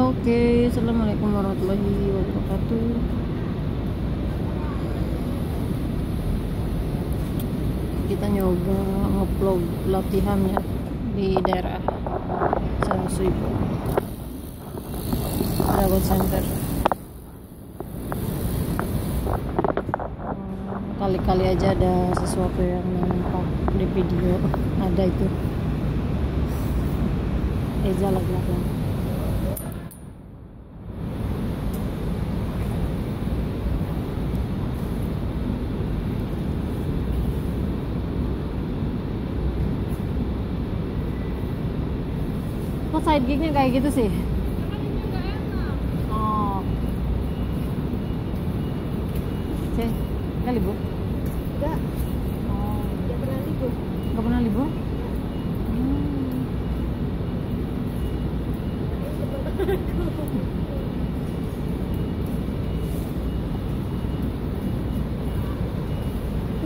Oke, assalamualaikum warahmatullahi wabarakatuh. Kita nyoba ngevlog latihannya di daerah Sansuipo Dragon Center. Hmm, Kali-kali aja ada sesuatu yang nampak di video. Ada itu. Eza lagi latihan. Kok side gignya kayak gitu sih? Oh. Cek, nggak libur? Enggak, Oh. enggak pernah libur. Nggak pernah libur? Hmm.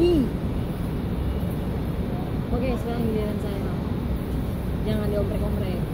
Ih. Oke, sekarang giliran saya. Jangan dioprek-oprek.